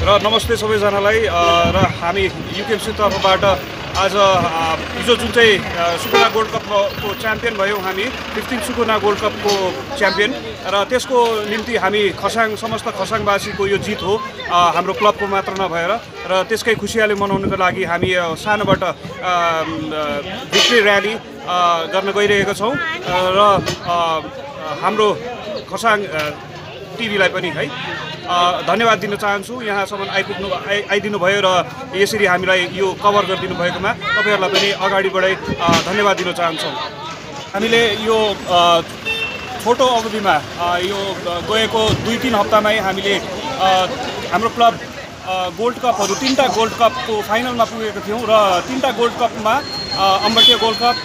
र नमस्ते सबैजनालाई र हामी युकेएमसी तर्फबाट आज हिजो जुन चाहिँ सुकुना गोल्ड कपको च्याम्पियन भयौँ हामी फिफ्टिन सुकुना गोल्ड कपको च्याम्पियन। र त्यसको निम्ति हामी खसाङ समस्त खसाङवासीको यो जित हो हाम्रो क्लबको मात्र नभएर। र त्यसकै खुसियाली मनाउनुको लागि हामी सानोबाट भिक्ट्री र्याली अ, गर्न गइरहेका छौँ। र हाम्रो खसाङ अ, टिभीलाई पनि है। धन्यवाद दिन चाहन्छु। यहाँसम्म आइपुग्नु आइ आइदिनु भयो र यसरी हामीलाई यो कभर गरिदिनु भएकोमा तपाईँहरूलाई पनि अगाडिबाटै धन्यवाद दिन चाहन्छौँ। हामीले यो छोटो अवधिमा यो गएको दुई तिन हप्तामै हामीले हाम्रो क्लब गोल्ड कपहरू तिनवटा गोल्ड कपको फाइनलमा पुगेका थियौँ र तिनवटा गोल्ड कपमा अम्बटे गोल्ड कप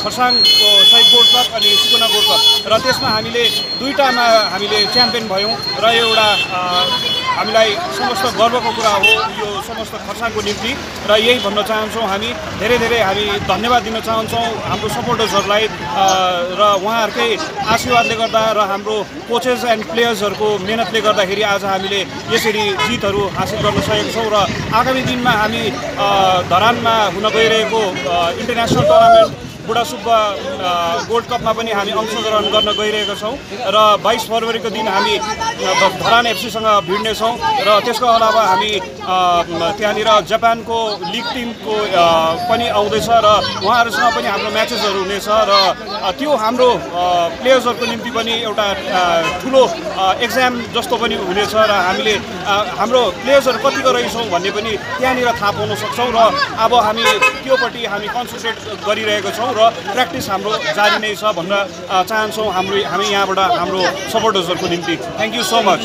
खरसाङको सहिद गोल्ड कप अनि सुकुना गोल्ड कप। र त्यसमा हामीले दुईवटामा हामीले च्याम्पियन भयौँ र एउटा हामीलाई समस्त गर्वको कुरा हो यो समस्त खरसाङको निम्ति। र यही भन्न चाहन्छौँ हामी धेरै धेरै हामी धन्यवाद दिन चाहन्छौँ हाम्रो सपोर्टर्सहरूलाई र उहाँहरूकै आशीर्वादले गर्दा र हाम्रो कोचेस एन्ड प्लेयर्सहरूको मिहिनेतले गर्दाखेरि आज हामीले यसरी जितहरू हासिल गर्न सकेका छौँ र आगामी दिनमा हामी धरानमा हुन गइरहेको इन्टरनेसनल टुर्नामेन्ट बुढा सुब्बा गोल्ड कपमा पनि हामी अंशग्रहण गर्न गइरहेका छौँ र बाइस फरवरीको दिन हामी धरान एफसीसँग भिड्नेछौँ र त्यसको अलावा हामी त्यहाँनिर जापानको लिग टिमको पनि आउँदैछ र उहाँहरूसँग पनि हाम्रो म्याचेसहरू हुनेछ र त्यो हाम्रो प्लेयर्सहरूको निम्ति पनि एउटा ठुलो एक्जाम जस्तो पनि हुनेछ र हामीले हाम्रो प्लेयर्सहरू कतिको रहेछौँ भन्ने पनि त्यहाँनिर थाहा पाउन सक्छौँ र अब हामी त्योपट्टि हामी कन्सन्ट्रेट गरिरहेका छौँ। र प्र्याक्टिस हाम्रो जारी नै छ भन्न चाहन्छौँ हाम्रो हामी यहाँबाट हाम्रो सपोर्टर्सहरूको निम्ति. Thank you so much